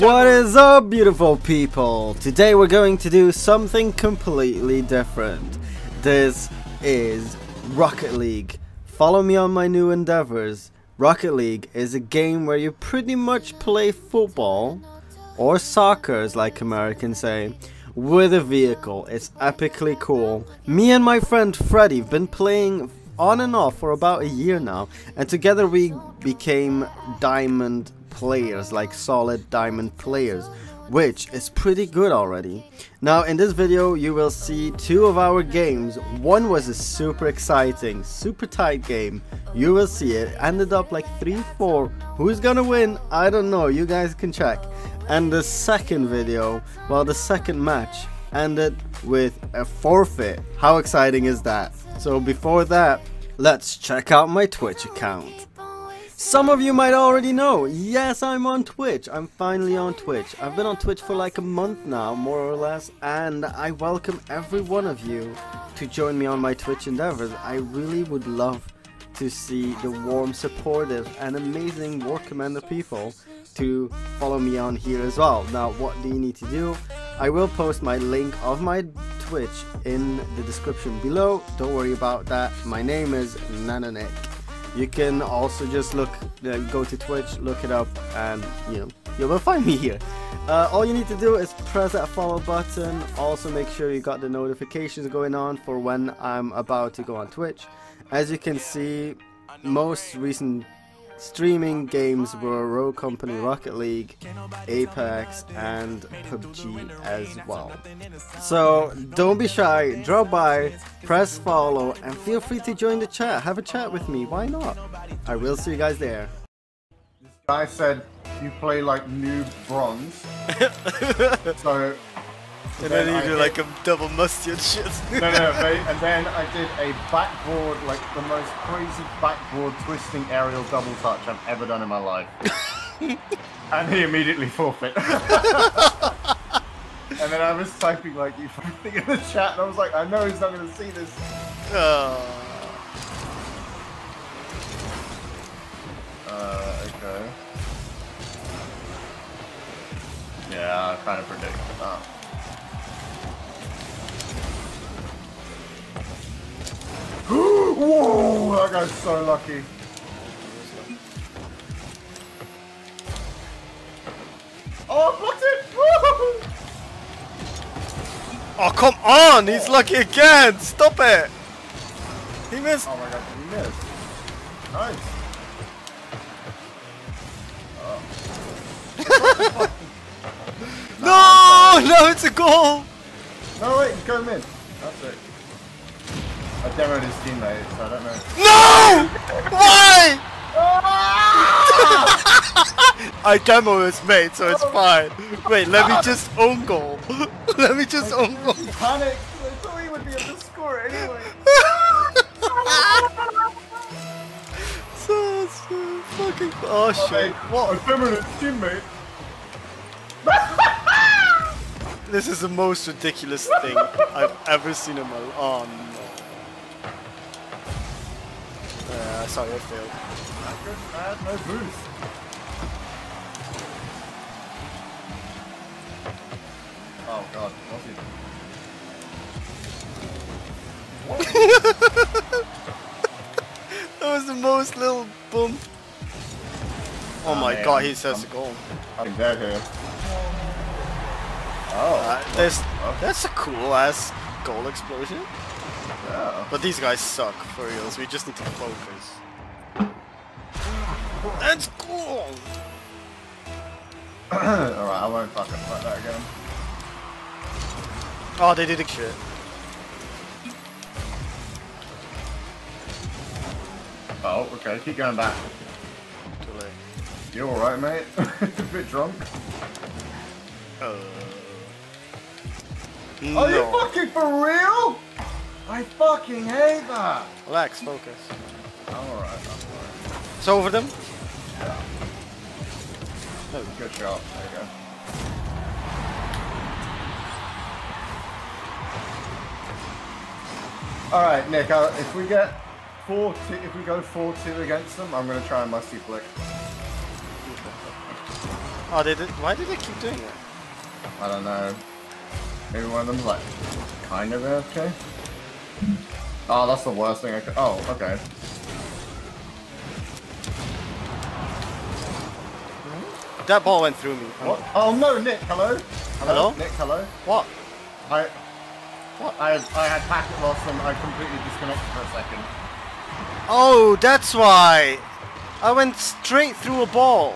What is up, beautiful people? Today we're going to do something completely different. This is Rocket League. Follow me on my new endeavors. Rocket League is a game where you pretty much play football, or soccer as like Americans say, with a vehicle. It's epically cool. Me and my friend Freddy have been playing on and off for about a year now, and together we became diamond players, like solid diamond players, which is pretty good already. Now in this video you will see two of our games. One was a super exciting, super tight game. You will see it. Ended up like 3-4. Who's gonna win? I don't know. You guys can check. And the second video, well the second match ended with a forfeit. How exciting is that? So before that, let's check out my Twitch account. Some of you might already know, yes I'm on Twitch, I'm finally on Twitch. I've been on Twitch for like a month now, more or less, and I welcome every one of you to join me on my Twitch endeavors. I really would love to see the warm, supportive, and amazing War Commander people to follow me on here as well. Now, what do you need to do? I will post my link of my Twitch in the description below. Don't worry about that. My name is Nanunick. You can also just look, uh, go to Twitch, look it up, and you know you will find me here. Uh, all you need to do is press that follow button. Also, make sure you got the notifications going on for when I'm about to go on Twitch. As you can see, most recent streaming games were Rogue Company, Rocket League, Apex, and PUBG as well. So don't be shy, drop by, press follow, and feel free to join the chat. Have a chat with me, why not? I will see you guys there. This guy said you play like noob bronze. so. And then you I do like a double musty and shit. no, no, mate. And then I did a backboard, like the most crazy backboard twisting aerial double touch I've ever done in my life. and he immediately forfeit. and then I was typing like you in the chat, and I was like, I know he's not going to see this. Oh. Uh, okay. Yeah, I kind of predicted that. Whoa, that guy's so lucky. Oh, I blocked it! Woo! oh come on! He's oh. lucky again! Stop it! He missed. Oh my god, he missed. Nice. No! No, it's a goal! No, wait, he's going in. I demoed his teammate, so I don't know. No! Why? I demo his mate, so it's fine. Wait, let me ah. just own goal. let me just own goal. Panic! I thought he would be able to score anyway. so, so fucking. Oh shit! What? I demoed his teammate. This is the most ridiculous thing I've ever seen in my. Oh no. Uh, sorry, I failed. I couldn't add no boost. Oh god, what's he That was the most little bump. Oh my man. god, he says a goal. I'm dead here. Oh. Uh, okay. that's a cool ass goal explosion. But these guys suck for reals. We just need to focus. That's cool. Alright, I won't fucking fight that again. Oh, they did a shit. Oh, okay, keep going back. Too late. You alright, mate? a bit drunk. Uh, Are you fucking for real? I fucking hate that. Relax, focus. Alright, I'm. It's over them. Yeah. Good shot. There you go. All right, Nick. Uh, if we get four, two, if we go four two against them, I'm gonna try and musty flick. Oh, they did. Why did they keep doing it? I don't know. Maybe one of them's like kind of AFK. Oh, that's the worst thing I could. Oh, okay. That ball went through me. What? Oh no, Nick. Hello. Hello? Nick. Hello. What? I. What? I I had packet loss and I completely disconnected for a second. Oh, that's why. I went straight through a ball.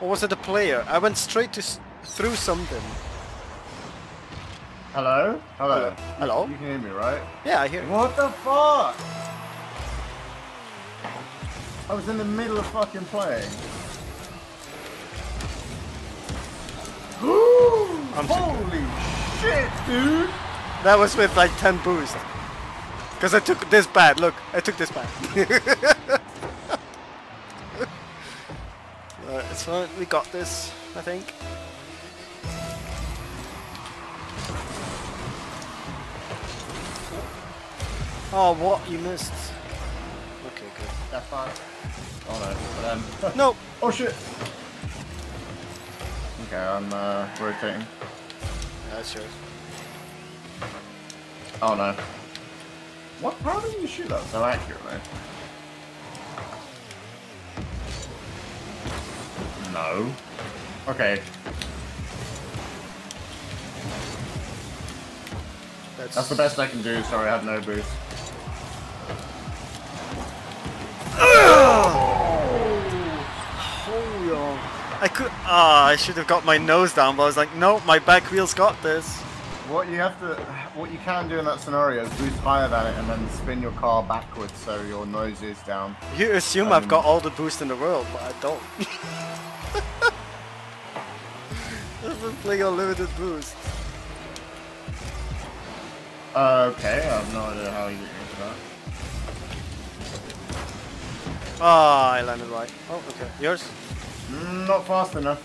Or was it a player? I went straight to s- through something. Hello. Hello. Hello? You can hear me, right? Yeah, I hear. you. What the fuck? I was in the middle of fucking playing. I'm Holy shit, dude! That was with like 10 boost. Because I took this bad. Look, I took this bad. Alright, it's fine. We got this, I think. Oh, what? You missed. Okay, good. That's fine. Oh no, but um. No! oh shit! Okay, I'm uh, rotating. That's yours. Oh no. What? How do you shoot that so accurately? No. Okay, That's, that's the best I can do. Sorry, I have no boost. I could. Ah, I should have got my nose down, but I was like, no, my back wheel's got this. What you have to, what you can do in that scenario is boost higher than it and then spin your car backwards so your nose is down. You assume I've got all the boost in the world, but I don't. I've been playing unlimited boost. Uh, okay, I have no idea how you get into that. Ah, I landed right. Oh, okay. Yours? Mm, not fast enough.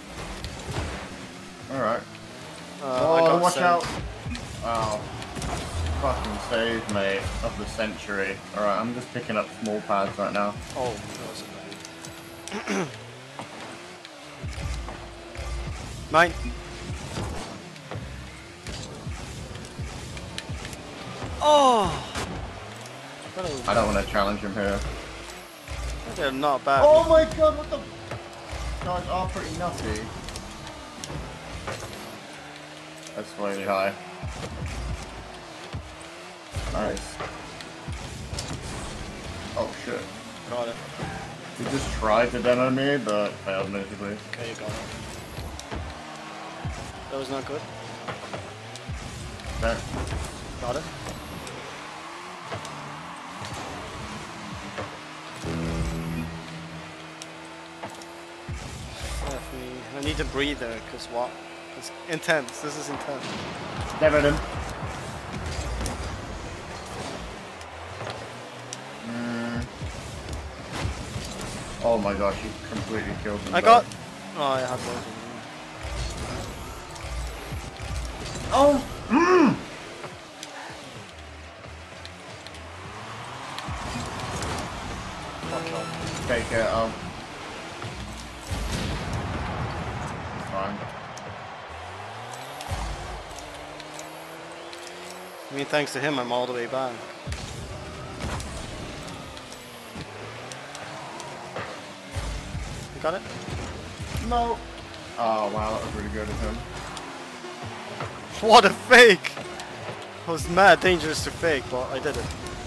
Alright. Uh, Oh, got watch sent. out. Wow. Fucking save, mate, of the century. Alright, I'm just picking up small pads right now. Oh, that wasn't bad. Mine. Oh! I don't want to challenge him here. They're not bad. Oh my god, what the... Guys are pretty nutty. That's slightly high. Nice. Oh shit. Got it. He just tried to demo me, but failed miserably. Okay, you got it. That was not good. Okay. Got it. I need a breather, because what? It's intense. This is intense. Never him. Mm. Oh my gosh, you completely killed me. I got. Oh, I have both of them. Oh! Mm. Fuck off. Take it, um. Fine. I mean, thanks to him, I'm all the way back. You got it? No! Oh wow, that was really good of him. What a fake! It was mad dangerous to fake, but I did it.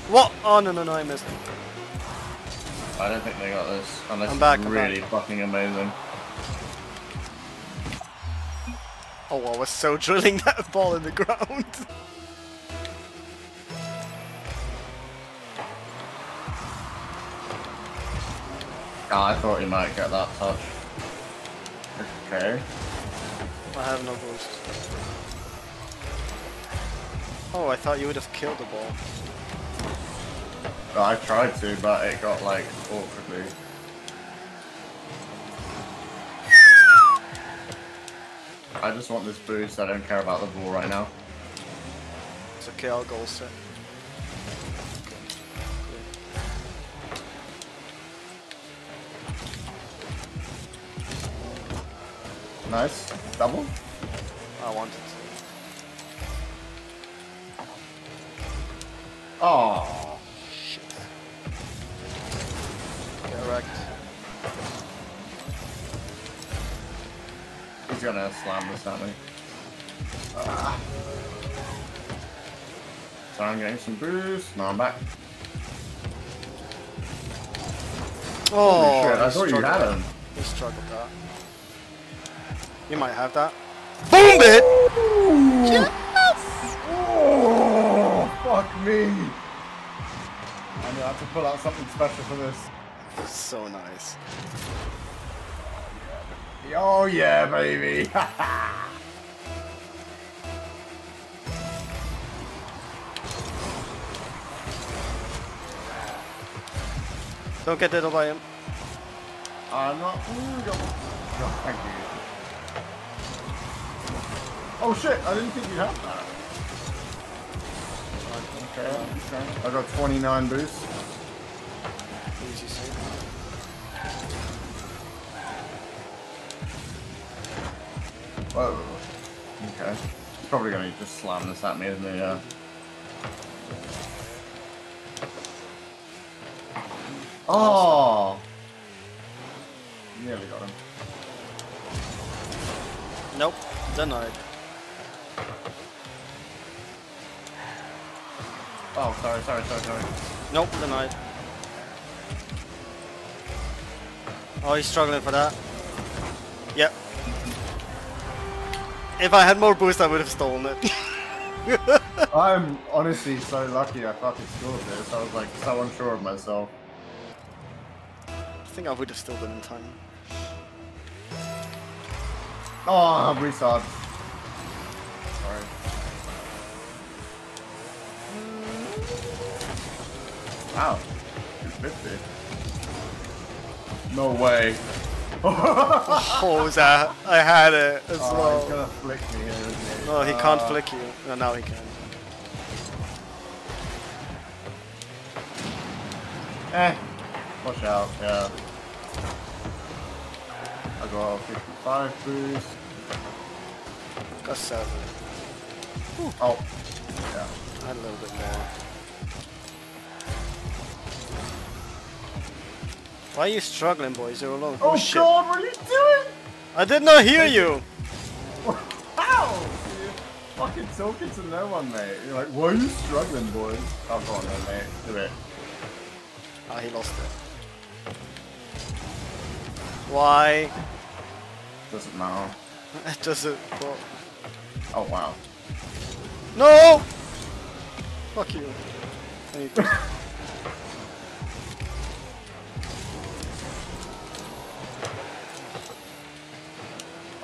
What? Oh, no, no, no, I missed. I don't think they got this, unless I'm it's back, I'm really back. fucking amazing. Oh, I was so drilling that ball in the ground. Ah, I thought he might get that touch. Okay. I have no boost. Oh, I thought you would have killed the ball. I tried to, but it got like awkwardly. I just want this boost. I don't care about the ball right now. It's okay, I'll goal set. Nice. Double? I wanted to. Oh. Shit. Correct. He's gonna slam this at me. Ah. So I'm getting some boost. Now I'm back. Oh, Holy shit, I thought you had him. He struggled that. You might have that. Boom it! Oh, fuck me. I knew I had to pull out something special for this. So nice. Oh yeah, baby. Don't get diddled by him. Ah, I'm not. Ooh. No, thank you. Oh shit! I didn't think you'd have that. Okay, okay. I got 29 boost. Easy save. Whoa. Okay. He's probably gonna just slam this at me, isn't he? Yeah. Oh! Nearly got him. Nope. Denied. Oh, sorry, sorry, sorry, sorry. Nope, denied. Oh, he's struggling for that. Yep. If I had more boost, I would have stolen it. I'm honestly so lucky I fucking scored this. I was like so unsure of myself. I think I would have still been in time. Ah, oh, retard. Sorry. Wow. 250. No way. Oh, was that? I had it as Oh, he's gonna flick me here, isn't he? No, he can't Uh, flick you. No, now he can. Eh. Watch out, yeah. I got 55 boost. Got seven. Oh. Yeah. I had a little bit more. Why are you struggling, boys? You're alone. Oh, shit. god, what are you doing? I did not hear you! Ow! You're fucking talking to no one, mate. You're like, why are you struggling, boys? Oh, go on then, mate. Do it. Ah, he lost it. Why? Doesn't matter. It doesn't. Well, Oh, wow. no! Fuck you.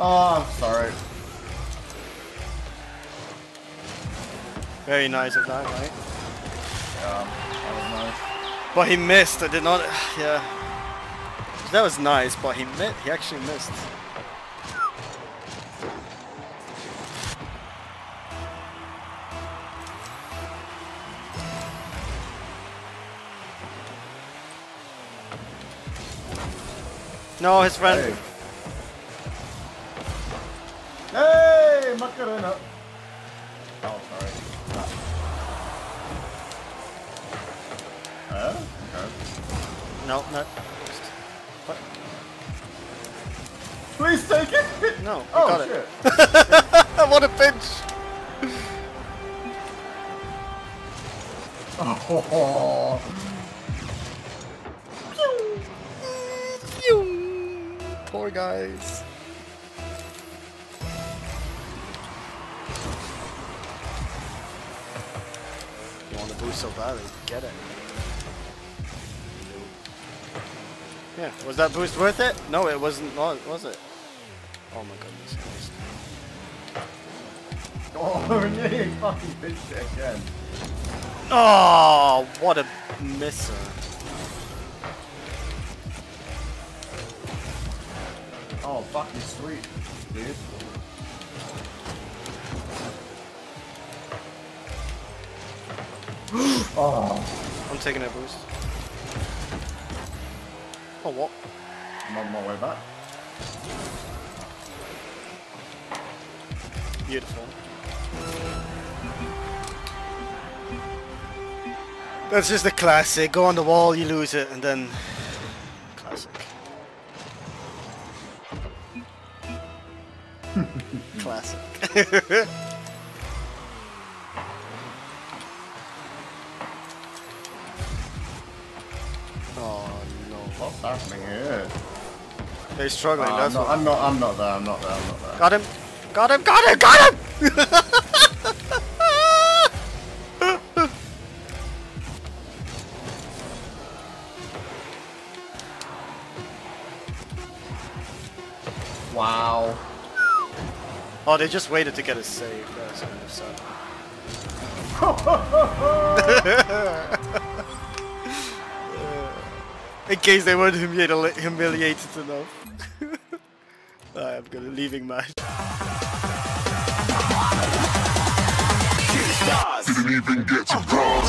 Oh, I'm sorry. Very nice of that, right? Yeah, that was nice. But he missed. I did not. Yeah. That was nice, but he missed. He actually missed. No, his friend. Hey. Hey, Macarena. Oh, sorry. Uh, okay. No, no. What? Please take it! No, Oh, got shit. it. what a pinch! Oh, Poor guys. You boost so badly, get it. Yeah, was that boost worth it? No, it wasn't, was it? Oh my goodness. oh, yeah, he fucking it again. Oh, what a misser. Oh, fucking sweet, dude. Oh, I'm taking a boost. Oh, what? I'm on my way back. Beautiful. That's just a classic. Go on the wall, you lose it, and then classic. classic. Happening here? They're struggling, Uh, I'm, not, what. I'm not. I'm not there. I'm not there. I'm not there. Got him! Got him! Got him! Got him! Wow. oh, they just waited to get a save. That's kind of sad. In case they weren't humili humiliated enough. I'm gonna leaving match. Didn't even get to bronze.